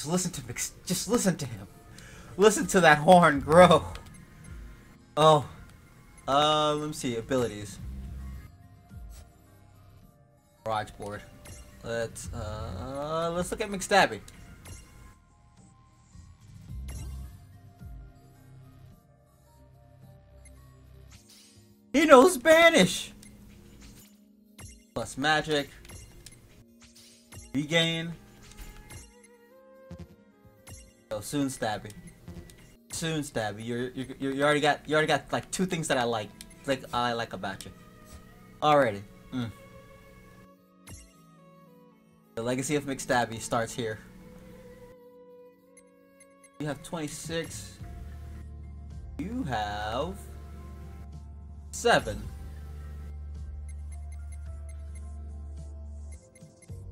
Just listen to. Just listen to him. Listen to that horn grow. Oh. Uh, let me see. Abilities. Mirage board. Let's, uh, let's look at McStabby. He knows Spanish! Plus magic. Regain. Soon stabby. Soon stabby. You're, you're you already got you already got like two things that I like like I like about you. Already. Mm. The legacy of McStabby starts here. You have 26. You have seven.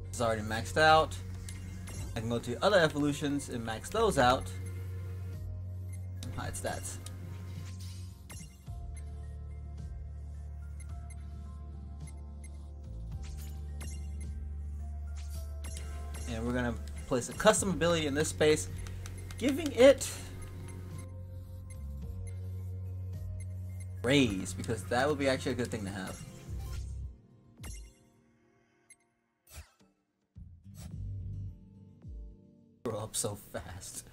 It's already maxed out. I can go to other evolutions and max those out. Hide stats. And we're gonna place a custom ability in this space, giving it raise because that would be actually a good thing to have. Grow up so fast.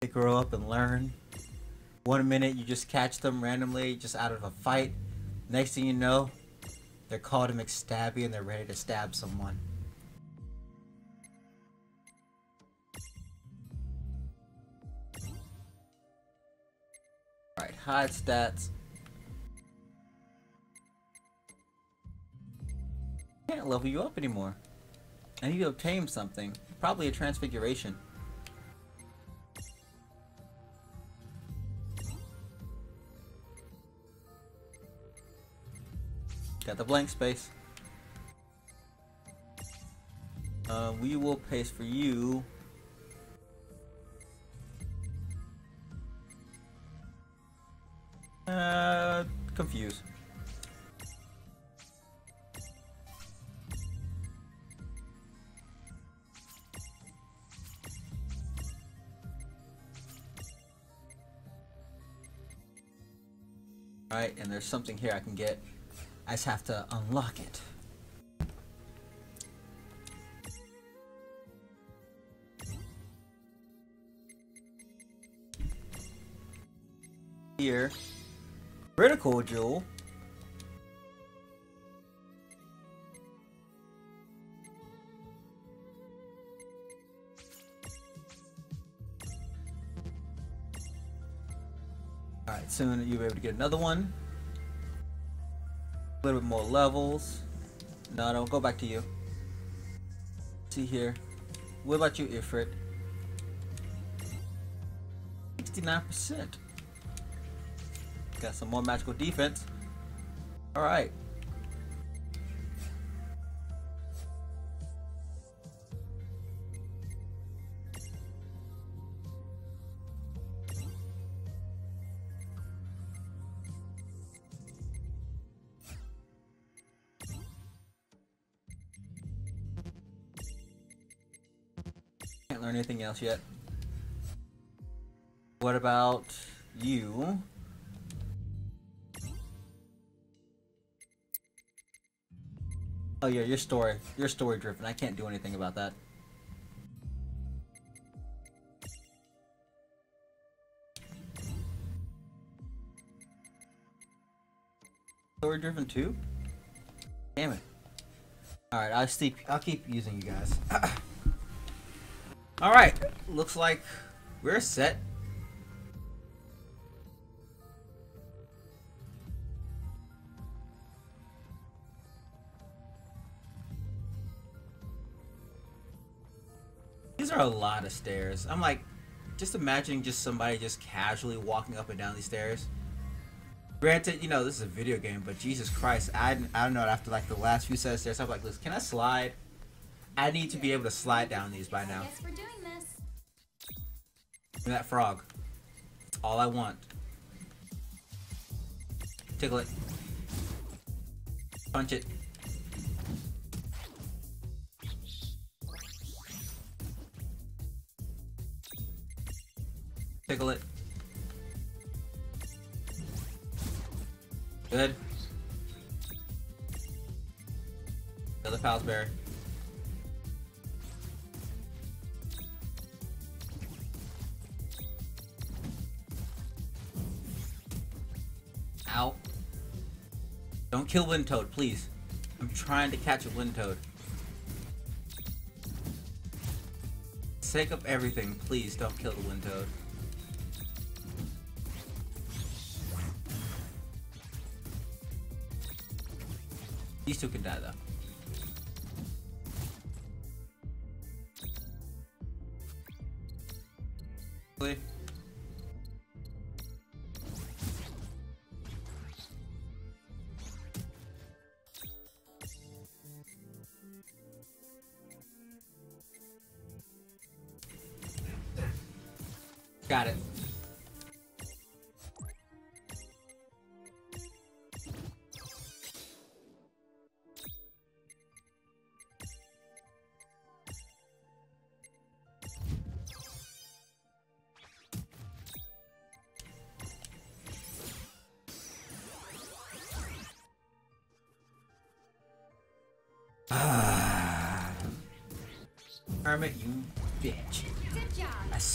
They grow up and learn. One minute you just catch them randomly just out of a fight. Next thing you know, they're called a McStabby and they're ready to stab someone. Alright, hide stats. Can't level you up anymore. I need to obtain something. Probably a transfiguration. Got the blank space. Uh, we will paste for you. Uh, confused. And there's something here I can get. I just have to unlock it. Here. Critical jewel. Alright, soon you'll be able to get another one. A little bit more levels. No, don't go back to you. See here. What about you, Ifrit? 69%. Got some more magical defense. Alright. Can't learn anything else yet. What about you? Oh yeah, your story. Your story driven. I can't do anything about that. Story driven too? Damn it. Alright, I'll keep I'll keep using you guys. Alright, looks like we're set. These are a lot of stairs. I'm like, just imagining just somebody just casually walking up and down these stairs. Granted, you know, this is a video game, but Jesus Christ, I, I don't know, after like the last few sets of stairs, I'm like, listen, can I slide? I need to be able to slide down these by now. Yes, we're doing this. That frog. It's all I want. Tickle it. Punch it. Tickle it. Kill Wind Toad, please. I'm trying to catch a Wind Toad. Sake of everything, please don't kill the Wind Toad. These two can die though.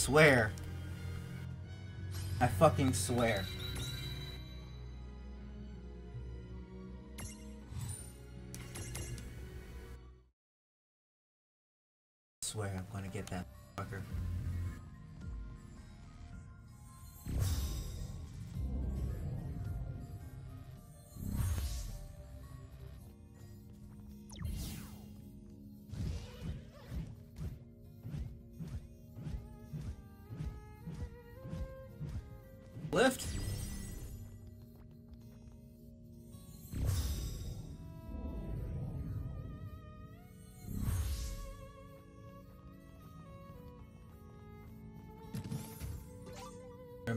Swear. I fucking swear.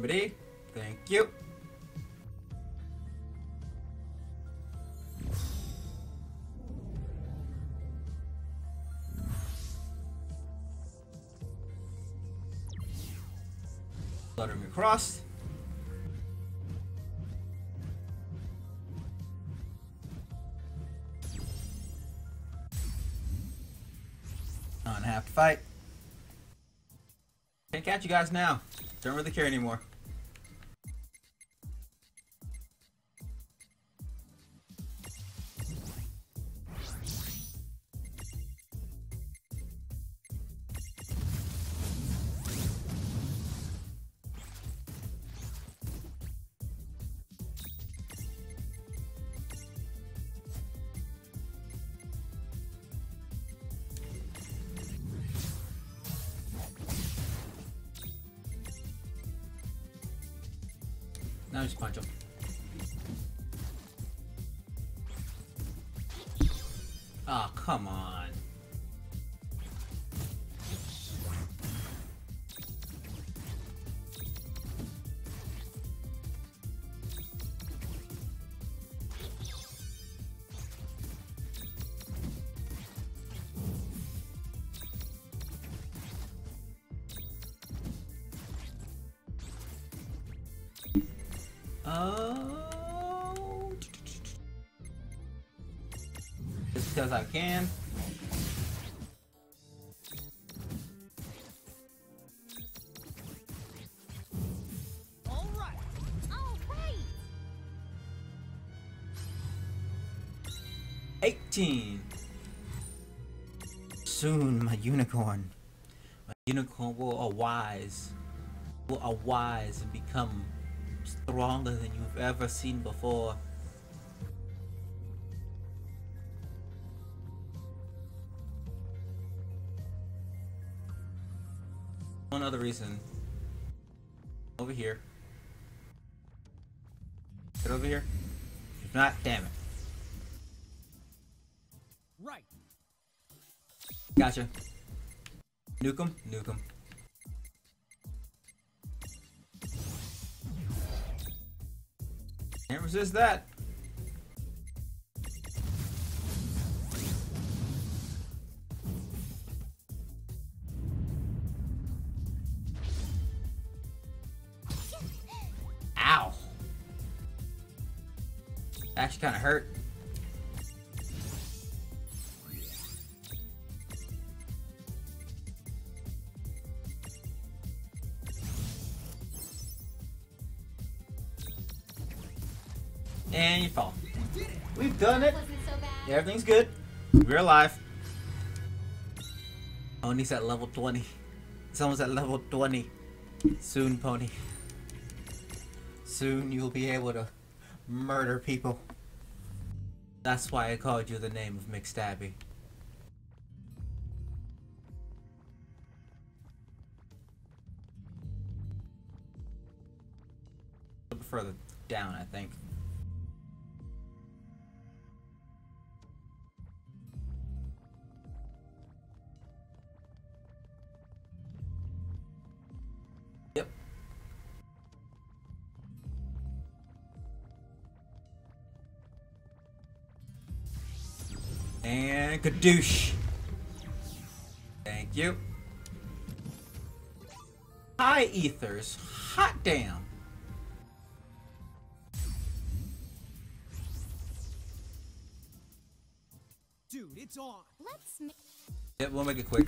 Thank you. Across. On have to fight. Can't catch you guys now. Don't really care anymore. Because I can. All right. All right. 18. Soon, my unicorn. My unicorn will arise. Will arise and become stronger than you've ever seen before. One other reason. Over here. Get over here. If not, damn it. Right. Gotcha. Nuke him? Nuke him. Can't resist that. Actually kind of hurt. And you fall. We've done it. Wasn't so. Everything's good. We're alive. Pony's at level 20. Someone's at level 20. Soon, Pony. Soon you'll be able to murder people. That's why I called you the name of McStabby. A little further down, I think. And kadoosh. Thank you. Hi, Ethers. Hot damn. Dude, it's on. Let's make Yep, we'll make it quick.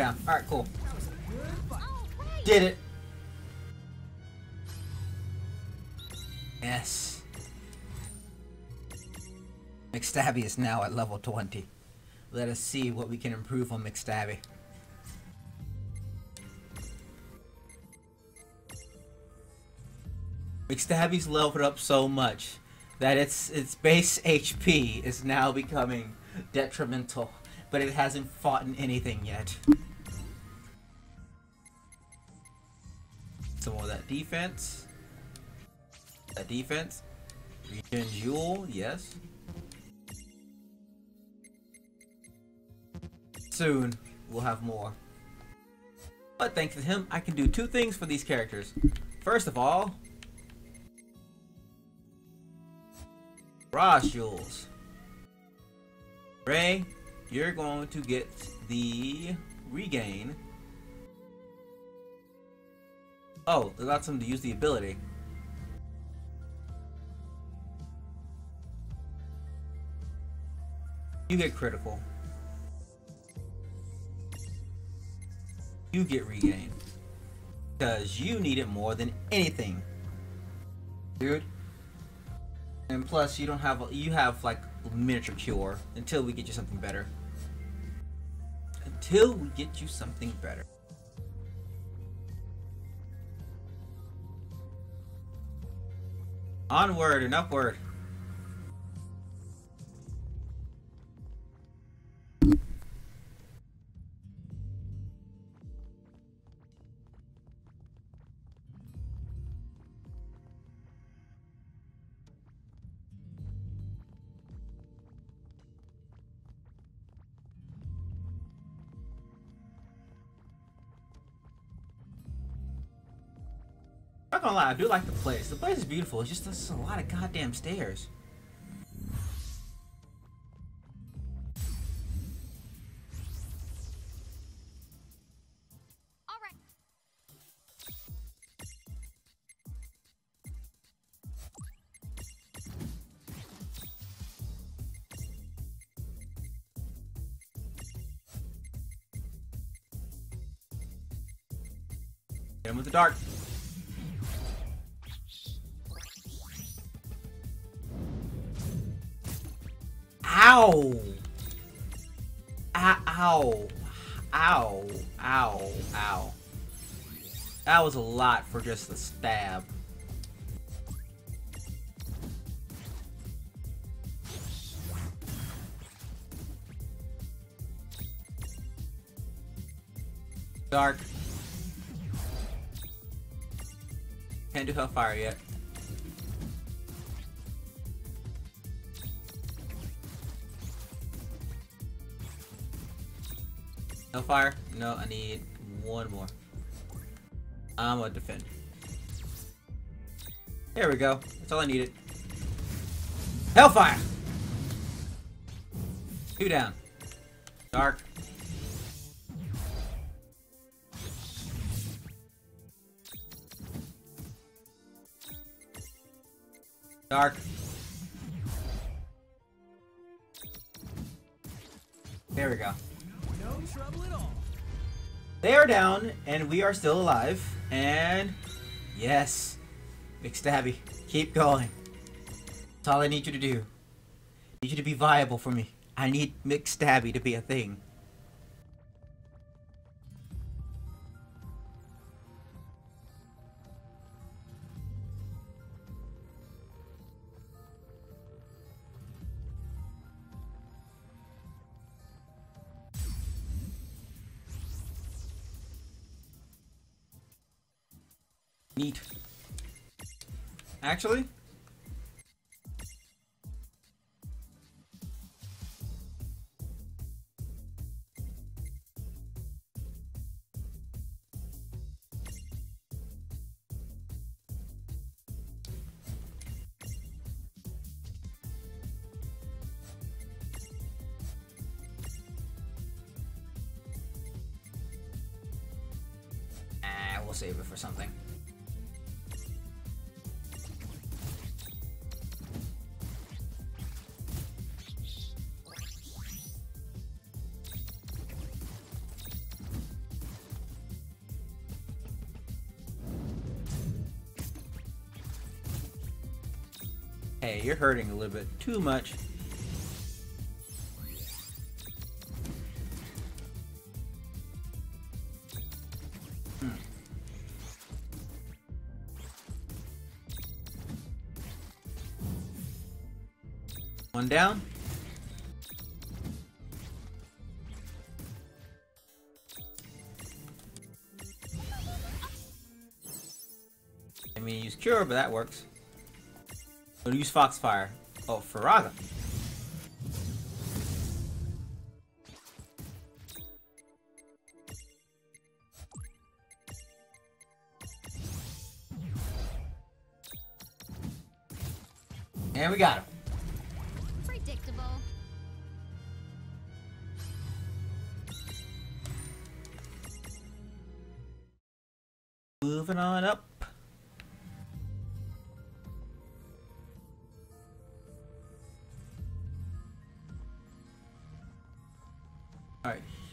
Down. Alright, cool. Did it. Yes. McStabby is now at level 20. Let us see what we can improve on McStabby. McStabby's leveled up so much that its its base HP is now becoming detrimental, but it hasn't fought in anything yet. Defense. A defense. Regen Jewel, yes. Soon, we'll have more. But thanks to him, I can do two things for these characters. First of all, Ross Jewels. Ray, you're going to get the regain. Oh, it allows him to use the ability. You get critical. You get regain. Because you need it more than anything. Dude. And plus, you don't have you have like miniature cure until we get you something better. Until we get you something better. Onward and upward. I do like the place. The place is beautiful. It's just a lot of goddamn stairs. With the dart. Ow! Ow! Ow! Ow! Ow! Ow! That was a lot for just a stab. Dark. Can't do Hellfire yet. Hellfire? No, I need one more. I'm gonna defend. There we go. That's all I needed. Hellfire! Two down. Dark. Dark. There we go. They are down, and we are still alive. And yes, McStabby, keep going. That's all I need you to do. I need you to be viable for me. I need McStabby to be a thing. Actually, Hey, you're hurting a little bit too much. Hmm. One down. I mean, use cure, but that works. Gonna use Foxfire. Oh, Firaga.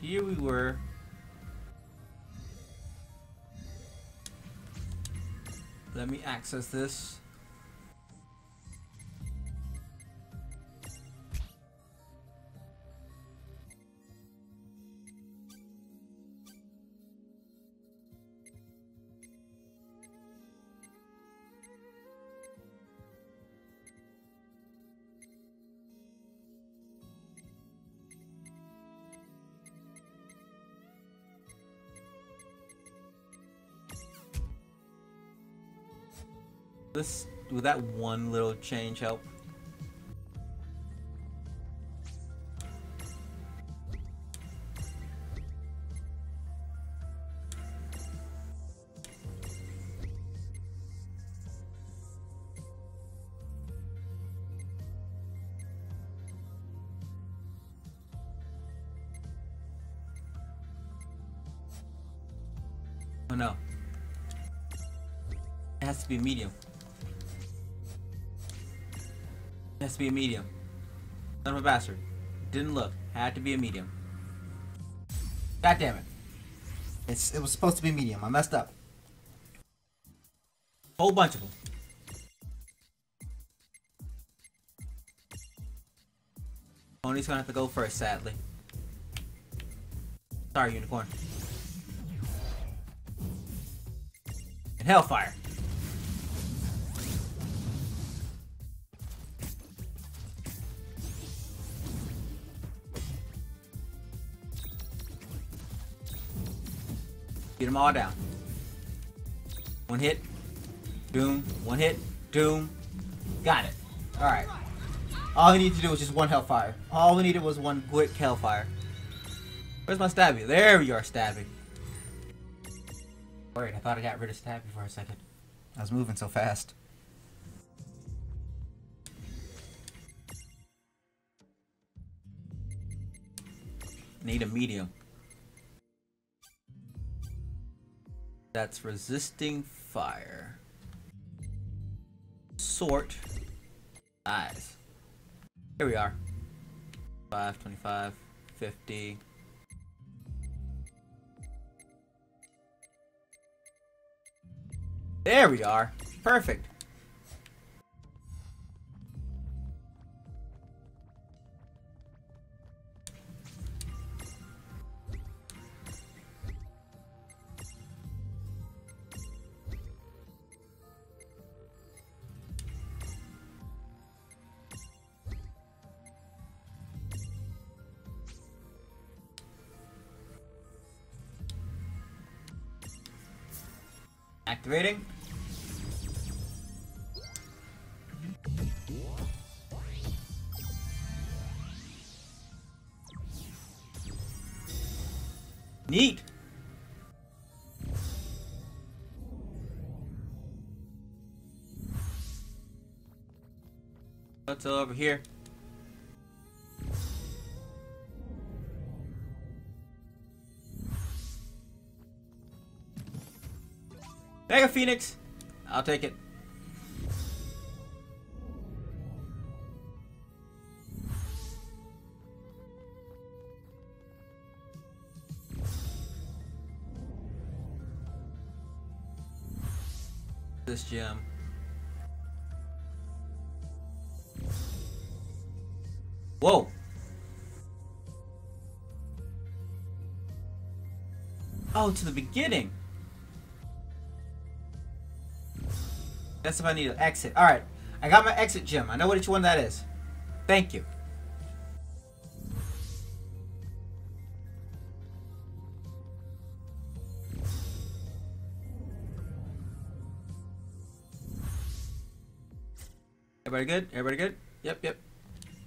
Here we were. Let me access this. This will that one little change help? Oh no. It has to be medium. To be a medium. Son of a bastard. Didn't look. Had to be a medium. God damn it. It's it was supposed to be medium. I messed up. Whole bunch of them. Pony's gonna have to go first, sadly. Sorry, unicorn. And Hellfire. Them all down. One hit. Doom. One hit. Doom. Got it. Alright. All we need to do was just one Hellfire. All we needed was one quick Hellfire. Where's my stabby? There we are, stabby. Wait, I thought I got rid of stabby for a second. I was moving so fast. Need a medium. That's resisting fire. Sort. Eyes. Here we are. 5, 25, 50. There we are. Perfect. Activating. Neat. What's all over here? Phoenix! I'll take it. This gem. Whoa! Oh, to the beginning. That's if I need exit. Alright. I got my exit gem. I know which one that is. Thank you. Everybody good? Everybody good? Yep, yep.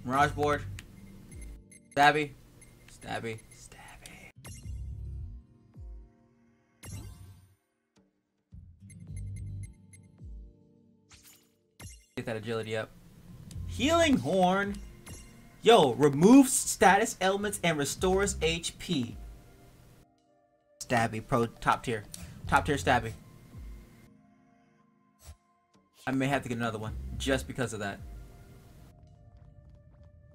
Mirage board. Stabby. Stabby. That agility up. Healing Horn. Yo, removes status elements and restores HP. Stabby, pro top tier. Top tier Stabby. I may have to get another one just because of that.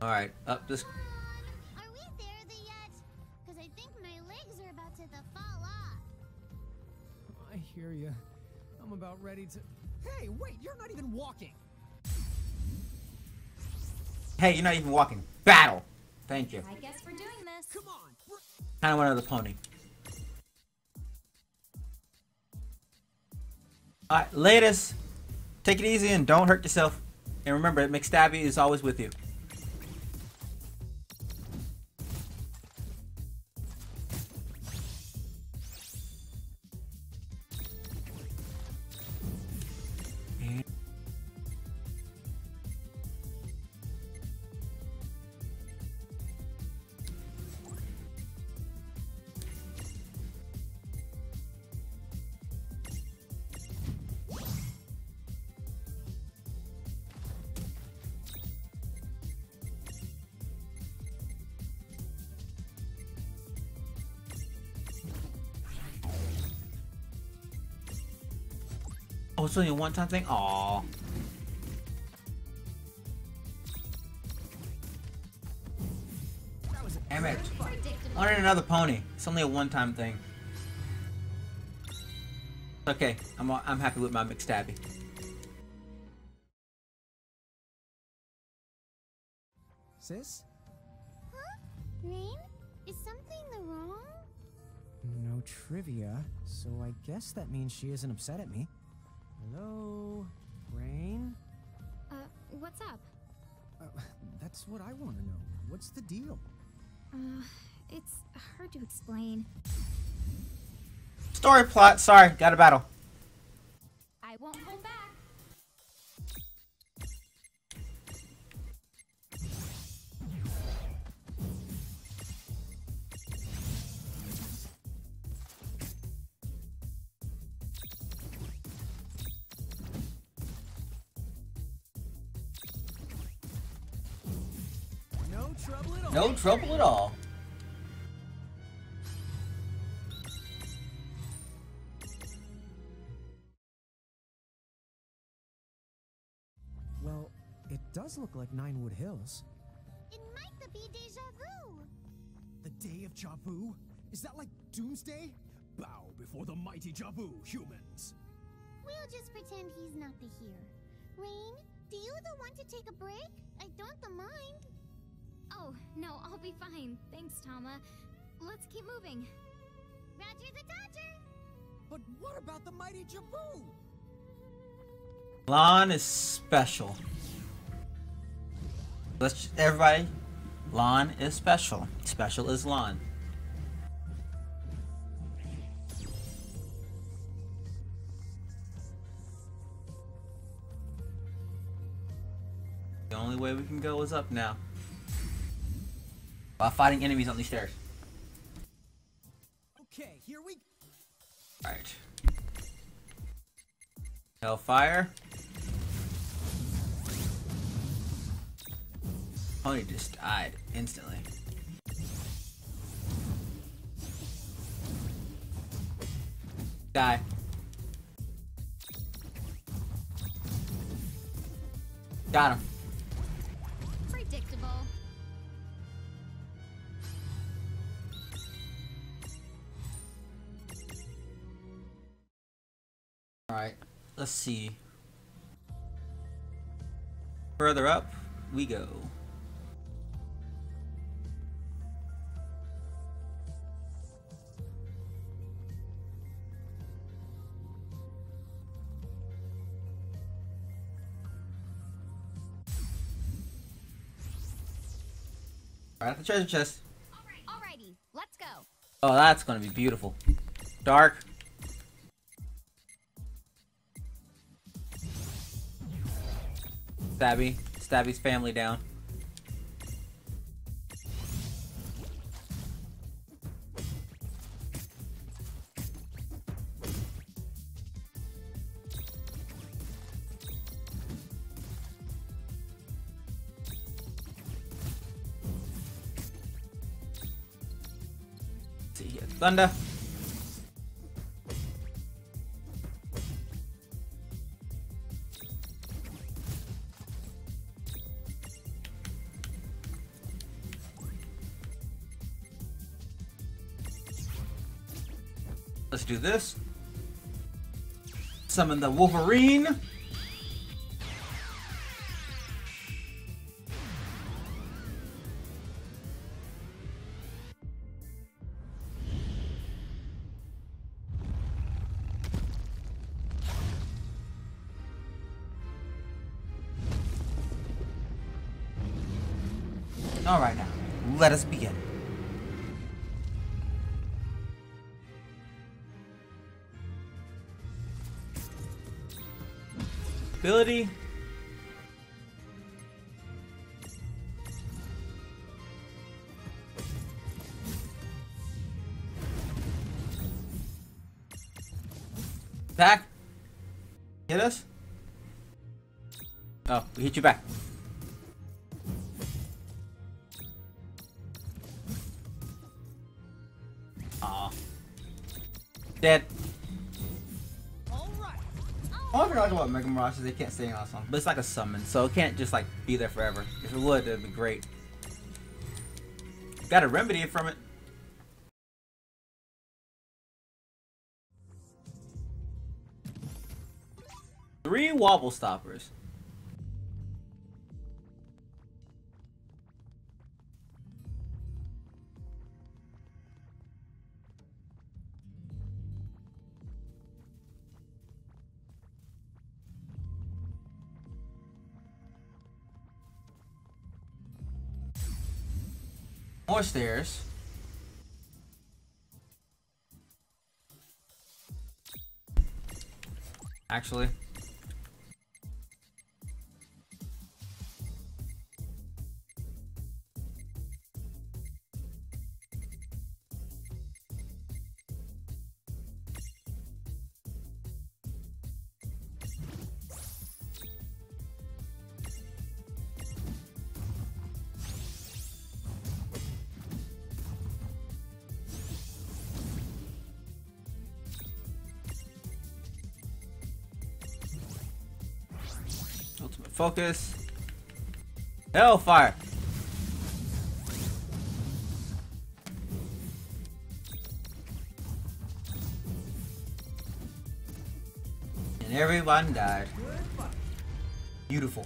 Alright, up this. Are we there yet? Because I think my legs are about to fall off. I hear you. I'm about ready to. Hey, wait! You're not even walking. Hey, you're not even walking. Battle! Thank you. I guess we're doing this. Come on. we're- Kind of want another pony. Alright, latest. Take it easy and don't hurt yourself. And remember, McStabby is always with you. Oh, it's only a one-time thing? Aw. That was Damn it. Predictable. I wanted another pony. It's only a one-time thing. Okay, I'm I'm happy with my McStabby. sis. Huh? Reynn? Is something the wrong? No trivia, so I guess that means she isn't upset at me. Hello, Reynn. Uh, what's up? Uh, that's what I want to know. What's the deal? Uh, it's hard to explain. Story plot. Sorry, got a battle. I won't hold back. No trouble at all. Well, it does look like Ninewood Hills. It might be deja vu. The Day of Jabu? Is that like Doomsday? Bow before the mighty Jabu, humans. We'll just pretend he's not the here. Reynn, do you the want to take a break? I don't the mind. Oh, no, I'll be fine. Thanks, Tama. Let's keep moving. Roger the Dodger. But what about the mighty Jabu? Lann is special. Let's everybody. Lann is special. Special is Lann. The only way we can go is up now. While fighting enemies on these stairs. Okay, here we Alright. Hellfire. Pony just died instantly. Die. Got him. Let's see. Further up we go. Right at the treasure chest. Alrighty, let's go. Oh, that's gonna be beautiful. Dark. Stabby. Stabby's family down. see here. Thunder. Let's do this. Summon the Wolverine. Ability. Back. Hit us. Oh, we hit you back. Aw. Dead. About Mega Mirage is they can't stay in on song, but it's like a summon, so it can't just like be there forever. If it would, that'd be great. Got to remedy from it. Three wobble stoppers. More stairs. Actually. Ultimate focus. Hellfire! And everyone died. Beautiful.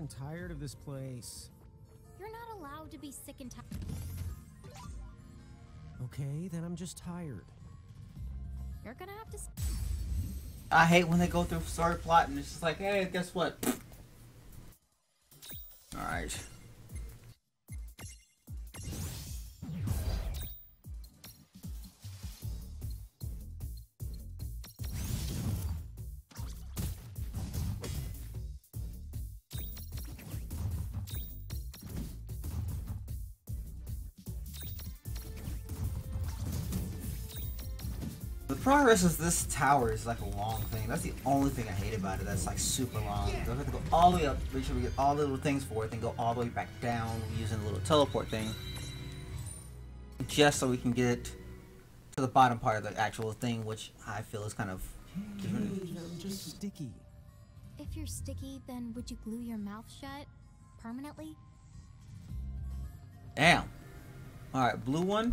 And tired of this place. You're not allowed to be sick and tired. Okay, then I'm just tired. You're gonna have to. s- I hate when they go through story plot and it's just like, hey, guess what? Alright. The progress is this tower is like a long thing. That's the only thing I hate about it. That's like super long. You have to go all the way up, make sure we get all the little things for it, then go all the way back down using a little teleport thing. Just so we can get to the bottom part of the actual thing, which I feel is kind of different. Just sticky. If you're sticky, then would you glue your mouth shut permanently? Damn. Alright, blue one.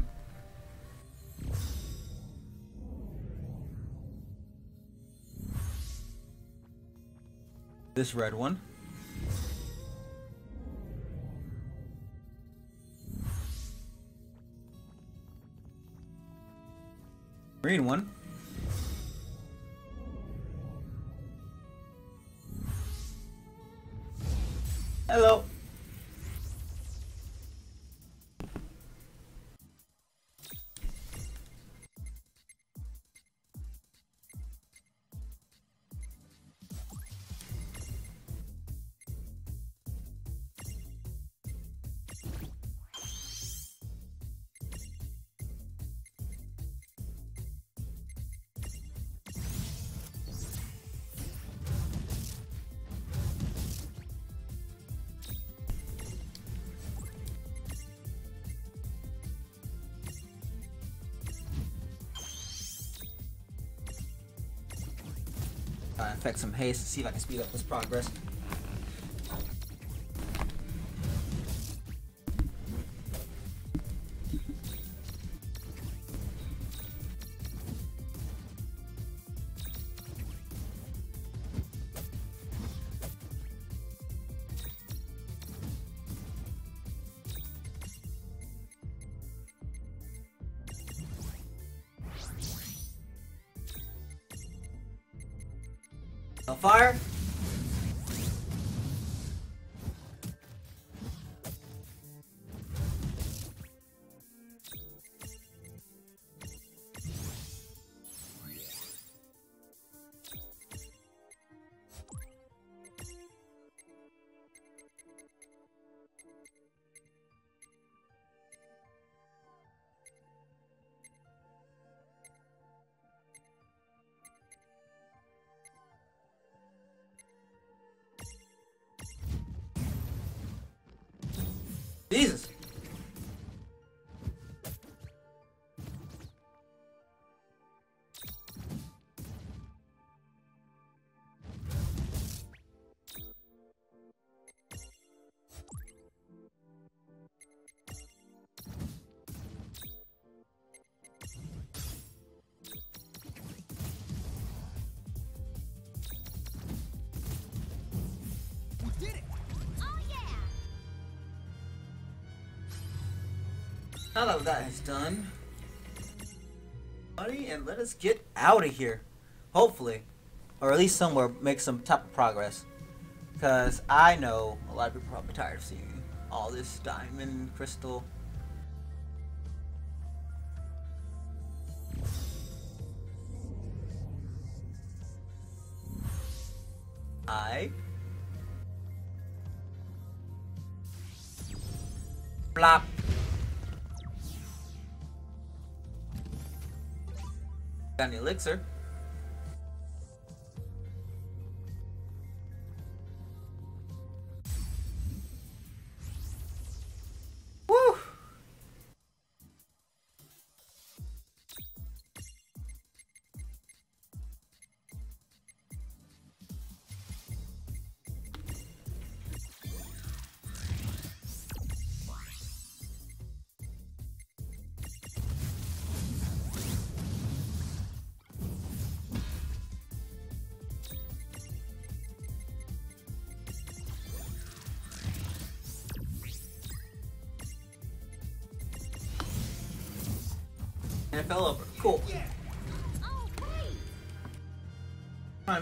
This red one. Green one. Hello. Affect some haste see if I can speed up this progress. Fire. Now that that is done, buddy, and let us get out of here. Hopefully, or at least somewhere make some type of progress. Because I know a lot of people are probably tired of seeing all this diamond crystal. I. Blop. Got an elixir.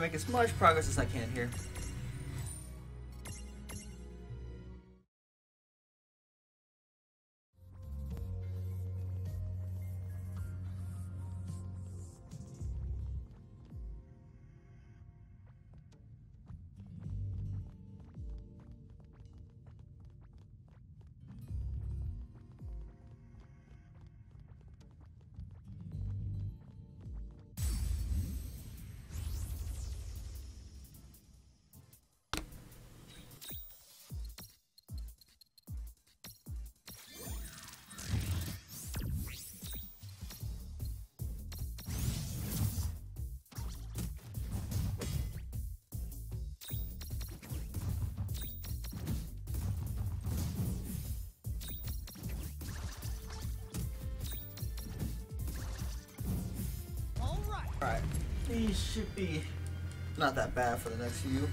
Make as much progress as I can here. Should be not that bad for the next few.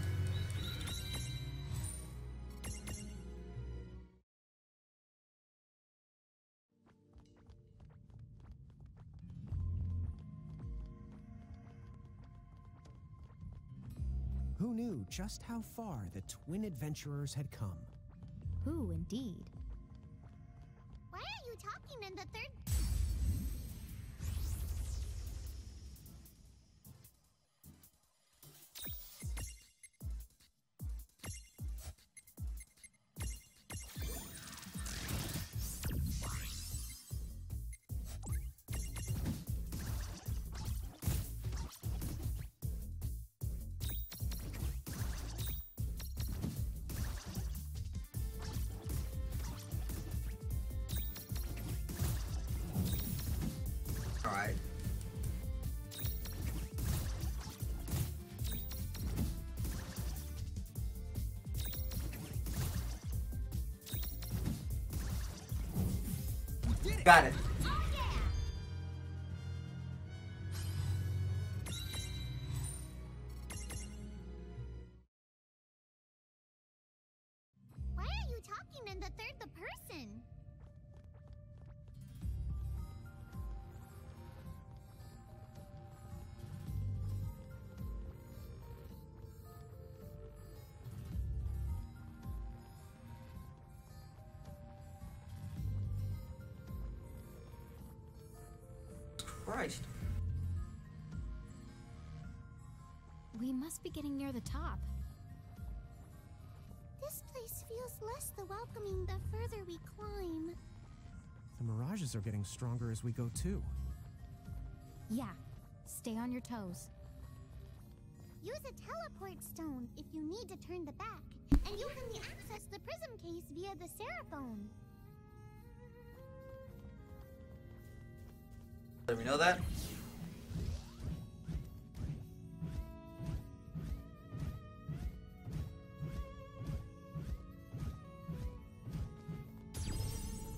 Who knew just how far the twin adventurers had come? Who indeed? Why are you talking in the third? Got it. Getting near the top. This place feels less the welcoming the further we climb. The mirages are getting stronger as we go too. Yeah. Stay on your toes. Use a teleport stone if you need to turn the back, and you can access the prism case via the Seraphone. Let me know that.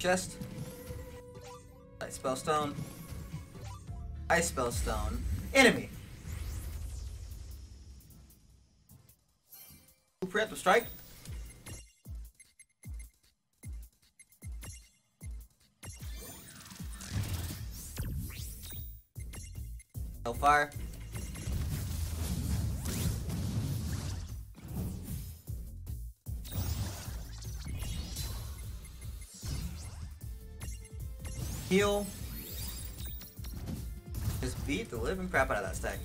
Chest. Light spell stone. Ice spell stone. Enemy. Preemptive strike. Hellfire. heal. Just beat the living crap out of that stack.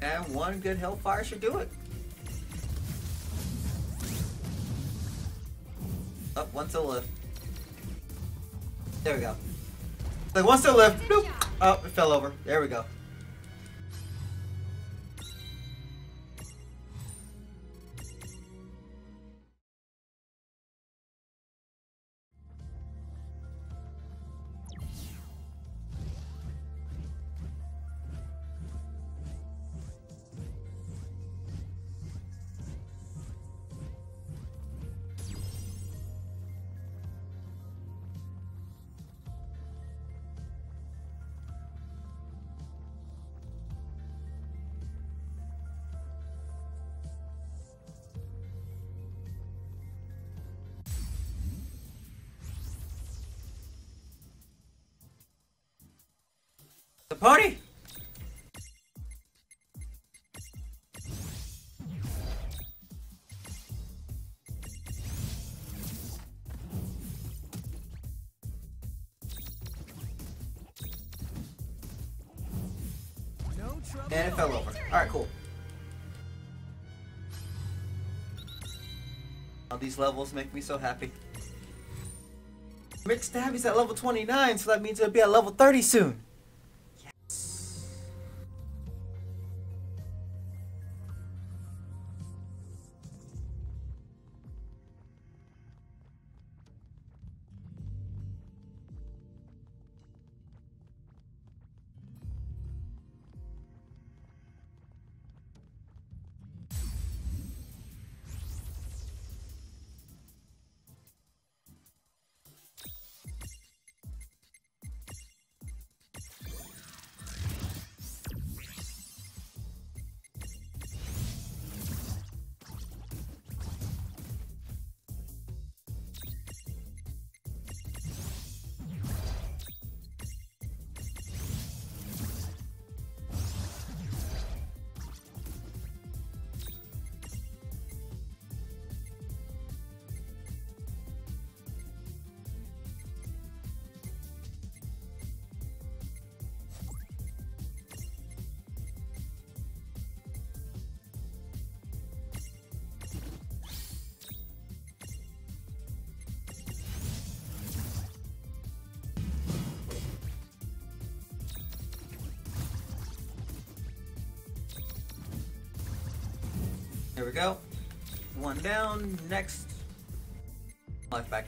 And one good hellfire should do it. One still live. There we go. Like one still live. Nope. Oh, it fell over. There we go. Trouble. And it fell over. Alright, cool. All these levels make me so happy. Rick Stabby's at level 29, so that means it'll be at level 30 soon. There we go. One down. Next. Life back.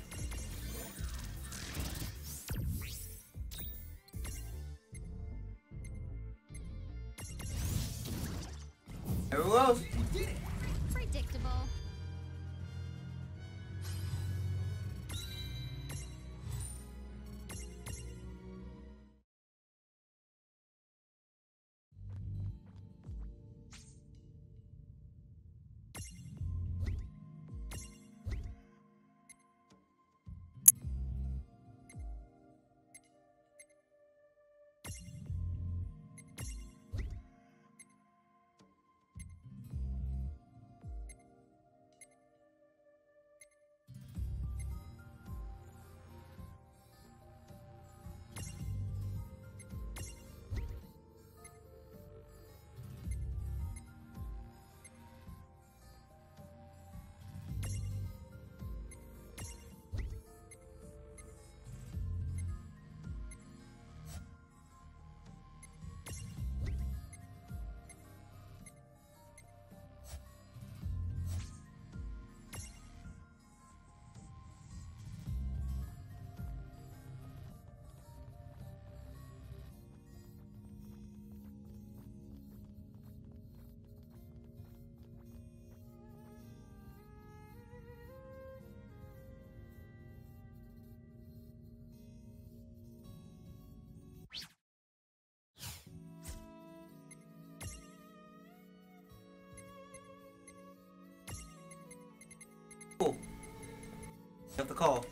Have the call.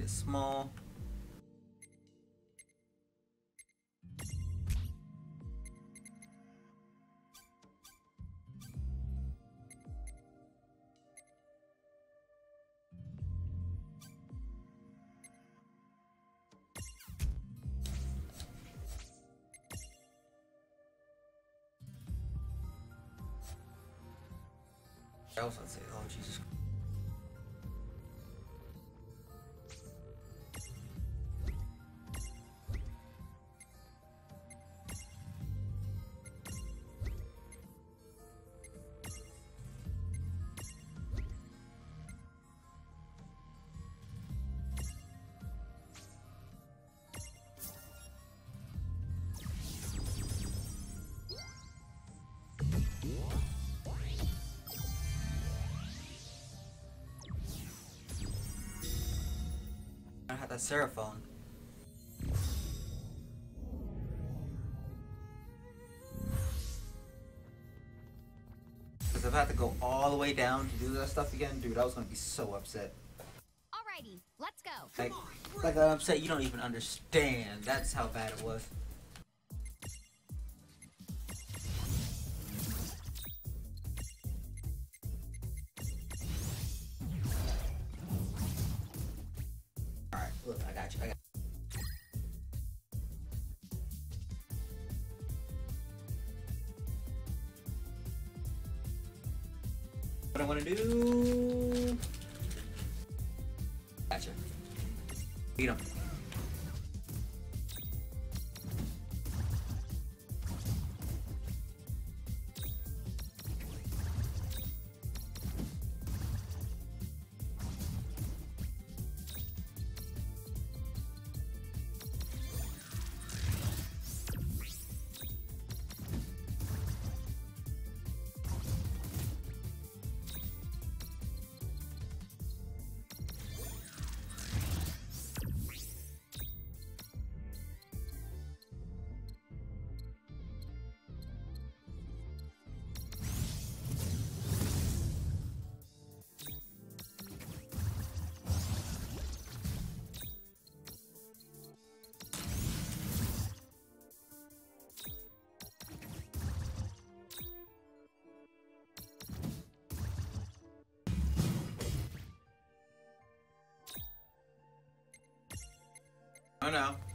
It small. Gonna say, oh Jesus. I had that Seraphone. Because if I had to go all the way down to do that stuff again, dude, I was gonna be so upset. Alrighty, let's go. Like, like I'm upset you don't even understand. That's how bad it was. Oh no.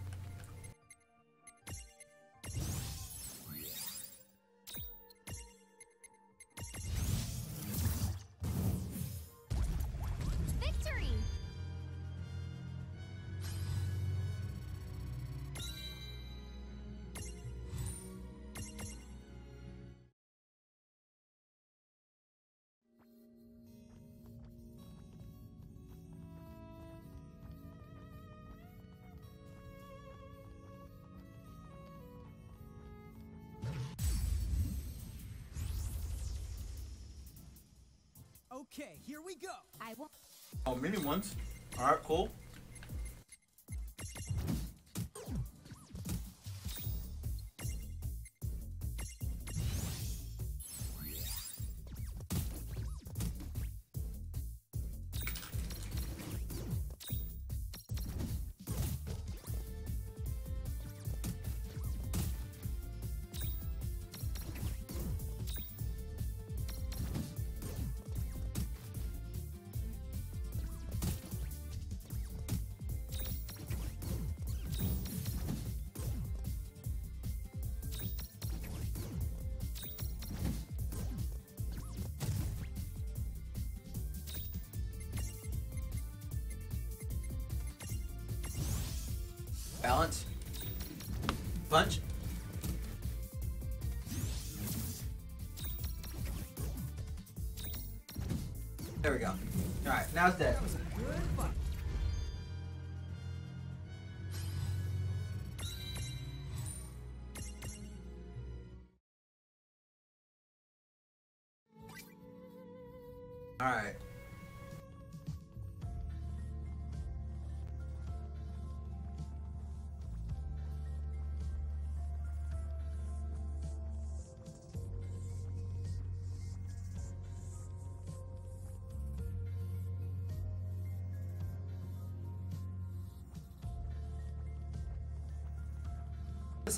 Okay, here we go. I won't. Oh, mini ones. Alright, cool. There we go. Alright, now it's dead.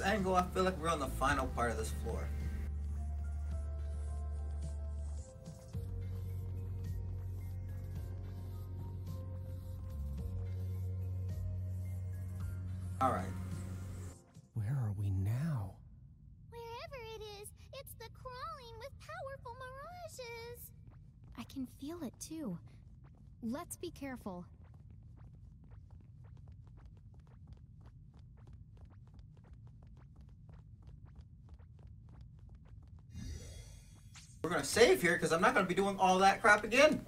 Angle, I feel like we're on the final part of this floor. Alright. Where are we now? Wherever it is, it's the crawling with powerful mirages. I can feel it too. Let's be careful. We're gonna save here because I'm not gonna be doing all that crap again.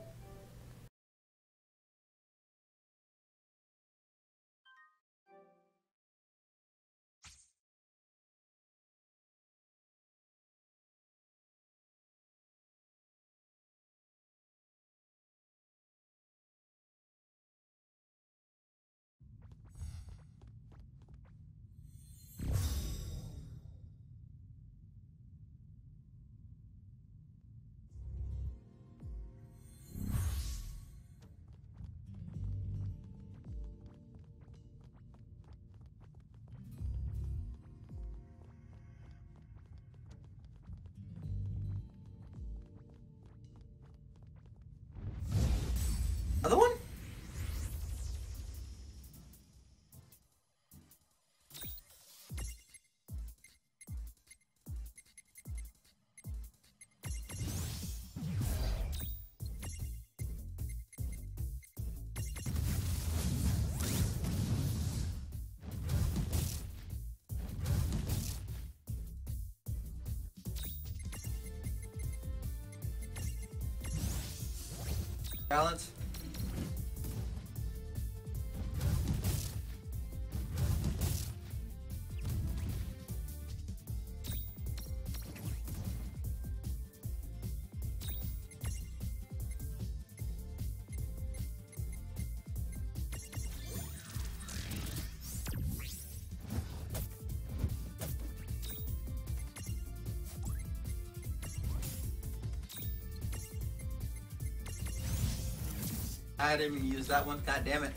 Balance. I didn't even use that one. God damn it.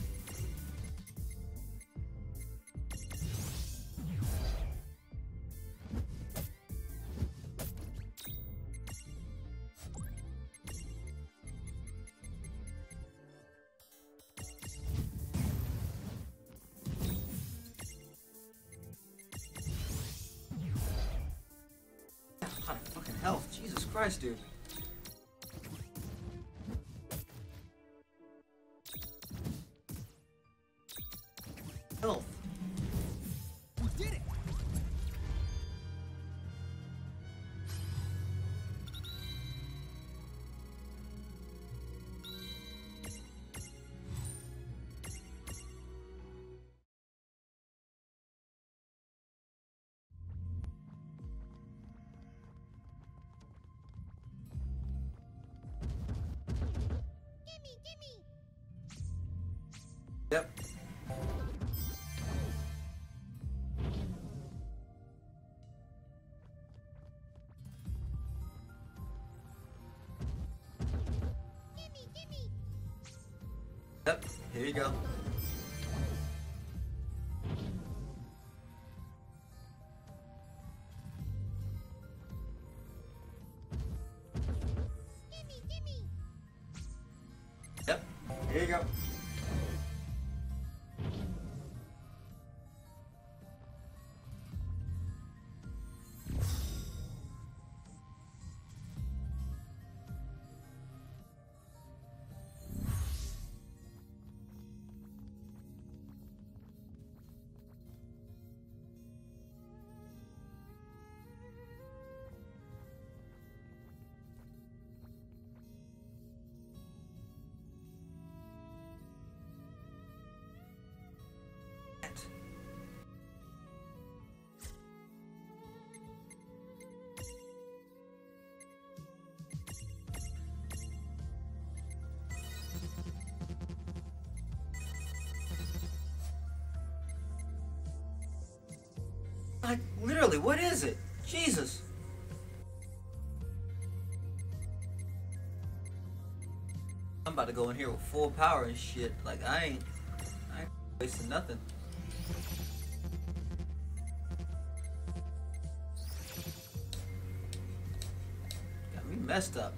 Fucking health. Jesus Christ, dude. Yep. Yep. Here you go. Like, literally, what is it? Jesus. I'm about to go in here with full power and shit. Like, I ain't, I ain't wasting nothing. Got me messed up.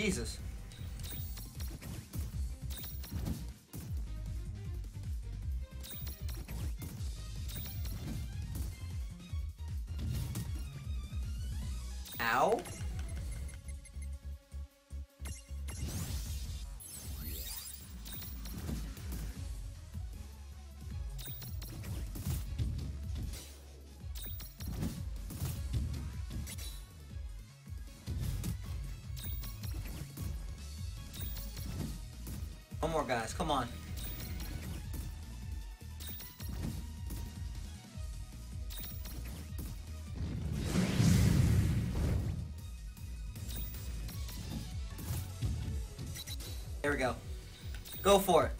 Jesus. One more, guys. Come on. There we go. Go for it.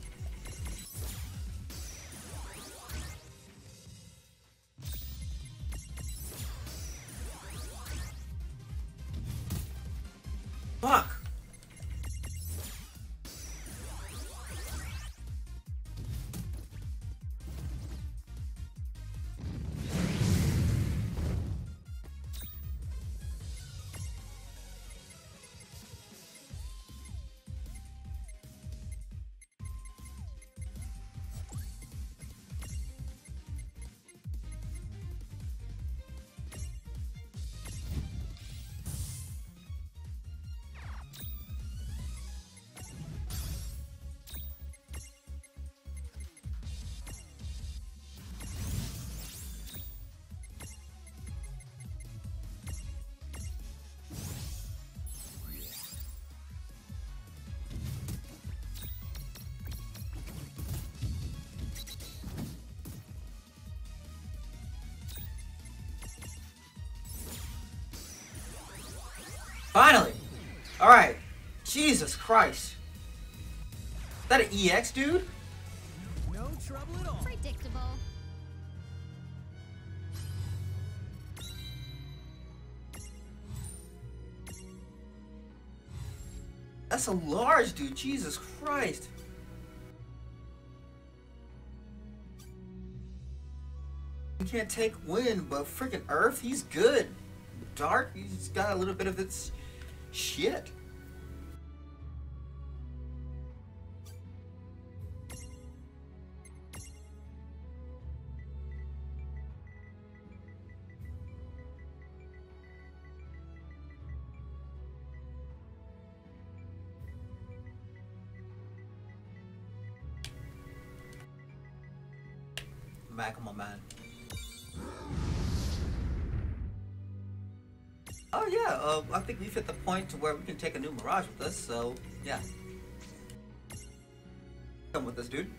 Finally! Alright. Jesus Christ. Is that an EX, dude? No trouble at all. Predictable. That's a large dude. Jesus Christ. He can't take wind, but freaking Earth, he's good. Dark, he's got a little bit of its shit. Point to where we can take a new Mirage with us, so yeah. Come with us, dude.